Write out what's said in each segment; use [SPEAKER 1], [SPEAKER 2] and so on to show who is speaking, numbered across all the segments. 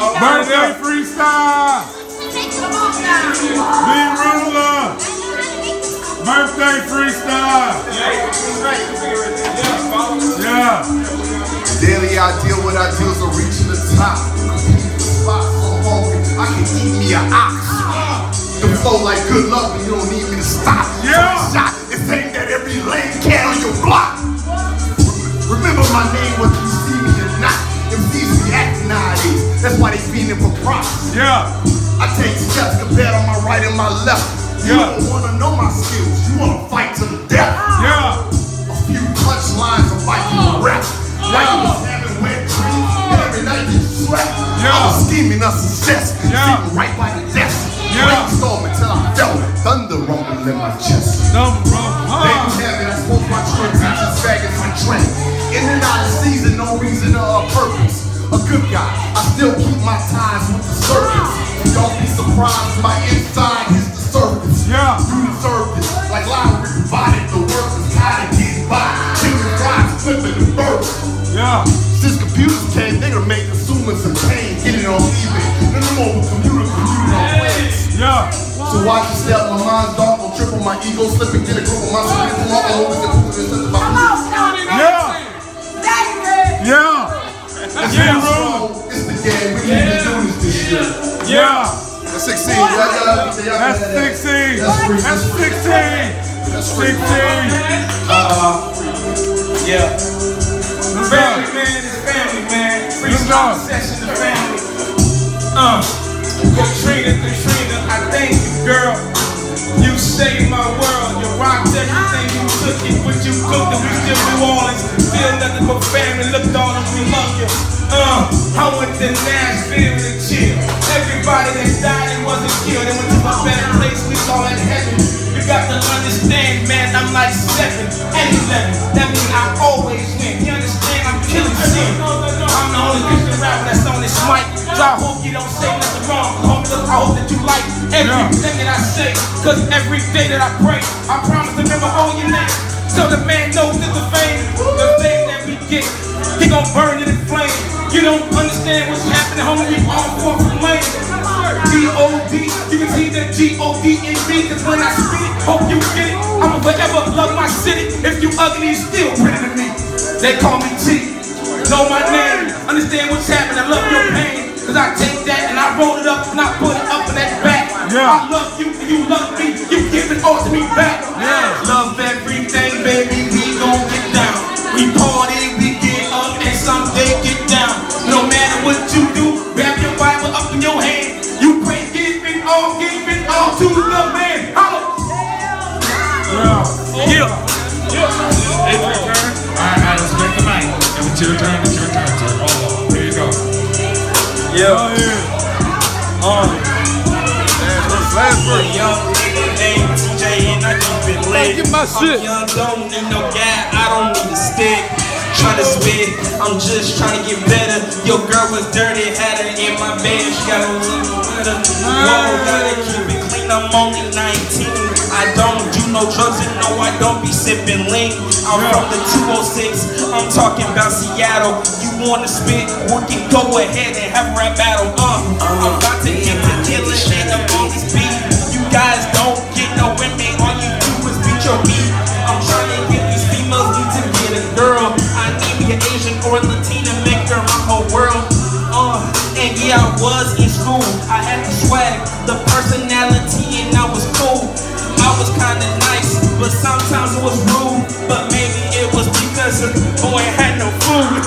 [SPEAKER 1] Birthday freestyle. B Ruler. Birthday freestyle. Yeah.
[SPEAKER 2] Daily I deal with ideals of reaching the top. Spot so hungry, I can eat me an ox. The flow like good luck, and you don't need me to stop.
[SPEAKER 1] Yeah.
[SPEAKER 2] Shot, it's aimed at every lane can on your block. Remember my name whether you see me that's why they feeding for props.
[SPEAKER 1] Yeah.
[SPEAKER 2] I take steps compared on my right and my left. You
[SPEAKER 1] Yeah.
[SPEAKER 2] don't wanna know my skills, you wanna fight to the death.
[SPEAKER 1] Yeah.
[SPEAKER 2] A few punchlines of like you rap. Still keep my ties with the circus. And don't be surprised, my inside is the surface.
[SPEAKER 1] Yeah.
[SPEAKER 2] You deserve this, like Lowry provided the workers tired of getting by. Chicken fries, flipping the birds.
[SPEAKER 1] Yeah.
[SPEAKER 2] Since computers came, they done made consumers in pain. Get it on eBay. No more with computer, computer on planes.
[SPEAKER 1] Yeah.
[SPEAKER 2] So watch your step, my mind's dark, don't trip on my ego, slip and get a grip on my come on, always
[SPEAKER 1] That's
[SPEAKER 2] 16.
[SPEAKER 1] That's
[SPEAKER 2] free.
[SPEAKER 1] That's 16.
[SPEAKER 2] That's free.
[SPEAKER 1] 16.
[SPEAKER 3] Yeah.
[SPEAKER 1] Let's
[SPEAKER 3] Family
[SPEAKER 1] go.
[SPEAKER 3] man is family man. Freestyle session of family. Uh, Katrina, Katrina, I thank you, girl. Saved my world. You rocked everything. You took it, but you cooked it. We still New Orleans. Feel nothing but family. Looked all and we love you. Uh, I went to Nashville to chill. Everybody that died and wasn't killed. They went to a better place. We saw in heaven. You got to understand, man. I'm like seven and eleven. That means I hope that, that you like everything that I say. Cause every day that I pray, I promise to remember all your name. So the man knows that the fame, the fame that we get, he gon' burn it in flame. You don't understand what's happening, homie. We all for flame. G-O-D, you can see the G-O-D in me. Cause when I it, hope you get it. I'ma forever love my city. If you ugly, you still pretty to me. They call me T. Know my name, understand what's happening. I love your pain. Cause I take that and I roll it up and I put it up in that back.
[SPEAKER 1] Yeah.
[SPEAKER 3] I love you and you love me. You give it all to me back.
[SPEAKER 1] Yeah.
[SPEAKER 3] Love everything, baby. We gon' get down. We party, we get up and someday get down. No matter what you do, grab your Bible up in your hand. You pray, give it all, give it all to the man. Young nigga named TJ and I keep it lit.
[SPEAKER 1] Get my shit.
[SPEAKER 3] I'm young, don't need no guy, I don't need a stick. Try to spit, I'm just trying to get better. Your girl was dirty, had her in my bed, she got a little better. Whoa, gotta keep it clean, I'm only 19. I don't do no drugs and no, I don't be sipping lean. I'm from the 206, I'm talking about Seattle. You wanna spit, we can go ahead and have a rap battle. Uh, I'm about to get to killing I'm on this beat. Guys don't get no women, all you do is beat your beat. I'm trying to get these females need to get a girl. I need me an Asian or Latina, make her my whole world. Uh, and yeah, I was in school. I had the swag, the personality, and I was cool. I was kinda nice, but sometimes it was rude. But maybe it was because the boy had no food.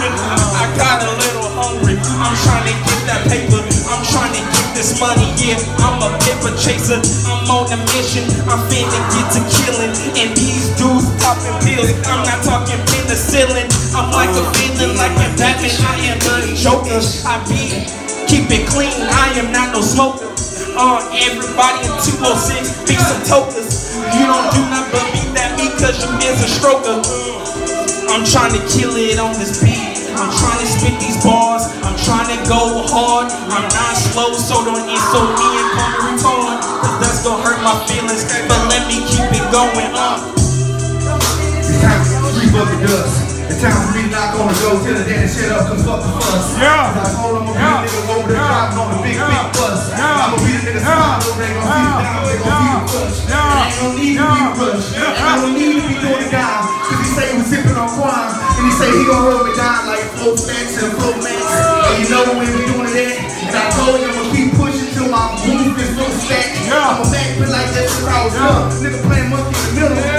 [SPEAKER 3] I got a little hungry. I'm trying to get that paper. I'm trying to get this money. Yeah, I'm a paper chaser. I'm on finna get to killing. And these dudes popping pills. I'm not talking penicillin. I'm like a feeling like a Batman. I am the Joker. I be keep it clean. I am not no smoker. Uh, everybody in 206 be some tokers. You don't do nothing but beat that me cause you is a stroker. I'm trying to kill it on this beat. I'm trying to spit these bars. I'm trying to go hard. I'm not slow, so don't insult me my feelings. But let me keep it going. Uh.
[SPEAKER 2] We have three
[SPEAKER 4] fuck the dust. It's time for me to knock on the door, tell the daddy shut up, cause fuck the fuss.
[SPEAKER 1] Yeah.
[SPEAKER 4] Cause I told him I'm
[SPEAKER 1] Yeah.
[SPEAKER 4] gonna be the nigga over there
[SPEAKER 1] Yeah.
[SPEAKER 4] driving on the big,
[SPEAKER 1] Yeah.
[SPEAKER 4] big bus.
[SPEAKER 1] Yeah.
[SPEAKER 4] I'ma be the nigga
[SPEAKER 1] Yeah.
[SPEAKER 4] smiling over there, gonna see the down, they gonna see the push.
[SPEAKER 1] Yeah.
[SPEAKER 4] And ain't no need to be rushed.
[SPEAKER 1] Yeah.
[SPEAKER 4] I don't need to be doing it down. Cause he say he was sipping on crime. And he say he gon' hold me down like Flow Max and Flow Max. And you know when we doing
[SPEAKER 1] Yeah.
[SPEAKER 4] young. Nigga playing monkey in the middle.